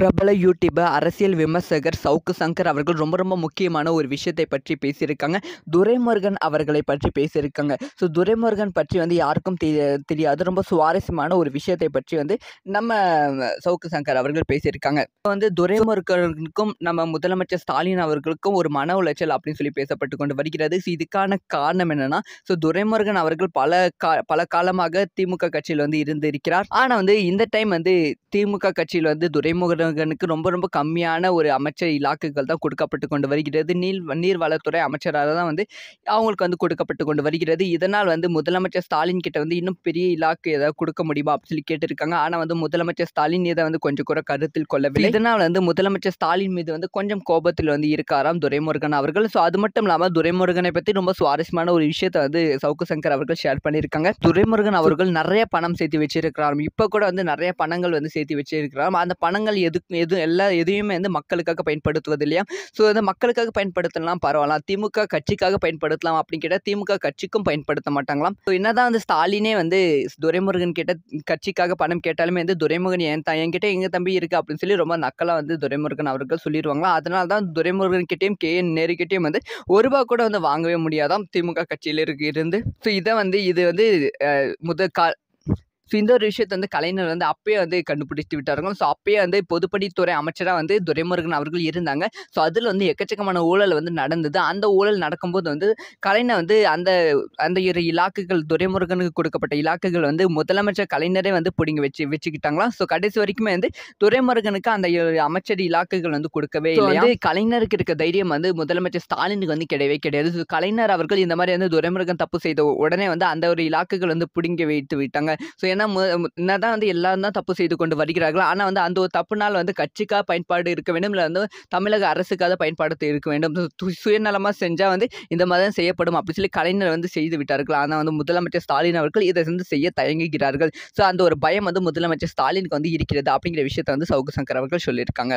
பிரபல யூடியூபர் அரசியல் விமர்சகர் சவுக்கு சங்கர் அவர்கள் ரொம்ப ரொம்ப முக்கியமான ஒரு விஷயத்தை பற்றி பேசியிருக்காங்க. துரைமுருகன் அவர்களை பற்றி பேசியிருக்காங்க. ஸோ துரைமுருகன் பற்றி வந்து யாருக்கும் தெரிய தெரியாது. ரொம்ப சுவாரஸ்யமான ஒரு விஷயத்தை பற்றி வந்து நம்ம சவுக்கு சங்கர் அவர்கள் பேசியிருக்காங்க. இப்போ வந்து துரைமுருகனுக்கும் நம்ம முதலமைச்சர் ஸ்டாலின் அவர்களுக்கும் ஒரு மன உளைச்சல் அப்படின்னு சொல்லி பேசப்பட்டு கொண்டு வருகிறது. ஸோ இதுக்கான காரணம் என்னன்னா ஸோ துரைமுருகன் அவர்கள் பல கா பல காலமாக திமுக கட்சியில் வந்து இருந்து இருக்கிறார் ஆனால் வந்து இந்த டைம் வந்து திமுக கட்சியில் வந்து துரைமுருகனுக்கு ரொம்ப ரொம்ப கம்மியான ஒரு அமைச்சர் இலாக்குகள் தான் கொடுக்கப்பட்டு கொண்டு வருகிறது. நீர் நீர்வளத்துறை அமைச்சராக தான் வந்து அவங்களுக்கு வந்து கொடுக்கப்பட்டு கொண்டு வருகிறது. இதனால் வந்து முதலமைச்சர் ஸ்டாலின் கிட்ட வந்து இன்னும் பெரிய இலாக்கு ஏதாவது கொடுக்க முடியுமா அப்படின்னு சொல்லி கேட்டிருக்காங்க. ஆனால் வந்து முதலமைச்சர் ஸ்டாலின் இதை வந்து கொஞ்சம் கூட கருத்தில் கொள்ளவில்லை. இதனால் வந்து முதலமைச்சர் ஸ்டாலின் மீது வந்து கொஞ்சம் கோபத்தில் வந்து இருக்காராம் துரைமுருகன் அவர்கள். ஸோ அது மட்டும் இல்லாமல் துரைமுருகனை பற்றி ரொம்ப சுவாரஸ்யமான ஒரு விஷயத்தை வந்து சவுக்கு சங்கர் அவர்கள் ஷேர் பண்ணியிருக்காங்க. துரைமுருகன் அவர்கள் நிறைய பணம் சேர்த்து வச்சிருக்கிறார் இப்போ கூட வந்து நிறைய பணங்கள் வந்து சேர்த்து வச்சிருக்கிறார் அந்த பணங்கள் எது எது எல்லா எதையுமே வந்து மக்களுக்காக பயன்படுத்துவது இல்லையா? ஸோ வந்து மக்களுக்காக பயன்படுத்தலாம் பரவாயில்ல. திமுக கட்சிக்காக பயன்படுத்தலாம் அப்படின்னு கேட்டால் திமுக கட்சிக்கும் பயன்படுத்த மாட்டாங்களாம். ஸோ என்னதான் வந்து ஸ்டாலினே வந்து துரைமுருகன் கிட்ட கட்சிக்காக பணம் கேட்டாலுமே வந்து துரைமுருகன் என் த என்கிட்ட எங்கள் தம்பி இருக்கு? அப்படின்னு சொல்லி ரொம்ப நக்கலாக வந்து துரைமுருகன் அவர்கள் சொல்லிடுவாங்களா அதனால தான் துரைமுருகன் கிட்டேயும் கே. என். நேருக்கிட்டேயும் வந்து ஒரு ரூபா கூட வந்து வாங்கவே முடியாதாம் திமுக கட்சியில் இருக்கு இருந்து. ஸோ இதை வந்து இது வந்து முத கா ஸோ இந்த ஒரு விஷயத்தை வந்து கலைஞர் வந்து அப்பயே வந்து கண்டுபிடித்து விட்டாருங்க. ஸோ அப்பயே வந்து பொதுப்பணித்துறை அமைச்சராக வந்து துரைமுருகன் அவர்கள் இருந்தாங்க. ஸோ அதில் வந்து எக்கச்சக்கமான ஊழல் வந்து நடந்தது. அந்த ஊழல் நடக்கும்போது வந்து கலைஞர் வந்து அந்த அந்த இரு இலாக்குகள் துரைமுருகனுக்கு கொடுக்கப்பட்ட இலாக்குகள் வந்து முதலமைச்சர் கலைஞரே வந்து பிடிங்கி வச்சு வச்சுக்கிட்டாங்களாம் ஸோ கடைசி வரைக்குமே வந்து துரைமுருகனுக்கு அந்த அமைச்சர் இலாக்குகள் வந்து கொடுக்கவே இல்லை வந்து கலைஞருக்கு இருக்க தைரியம் வந்து முதலமைச்சர் ஸ்டாலினுக்கு வந்து கிடையவே கிடையாது. ஸோ கலைஞர் அவர்கள் இந்த மாதிரி வந்து துரைமுருகன் தப்பு செய்த உடனே வந்து அந்த ஒரு இலாக்குகள் வந்து பிடுங்கி வைத்து விட்டாங்க. ஸோ ஏன்னா மு- என்னதான் வந்து எல்லாரும் தான் தப்பு செய்து கொண்டு வருகிறார்கள் ஆனால் வந்து அந்த ஒரு தப்புனால் வந்து கட்சிக்காக பயன்பாடு இருக்க வேண்டும் இல்லை வந்து தமிழக அரசுக்காக பயன்பாடு இருக்க வேண்டும். சு- சுயநலமாக செஞ்சால் வந்து இந்த மாதிரி தான் செய்யப்படும் அப்படி சொல்லி கலைஞர் வந்து செய்து விட்டார்கள். ஆனால் வந்து முதலமைச்சர் ஸ்டாலின் அவர்கள் இதை வந்து செய்ய தயங்குகிறார்கள். ஸோ அந்த ஒரு பயம் வந்து முதலமைச்சர் ஸ்டாலினுக்கு வந்து இருக்கிறது அப்படிங்கிற விஷயத்தை வந்து சவுக்கு சங்கர் அவர்கள் சொல்லியிருக்காங்க.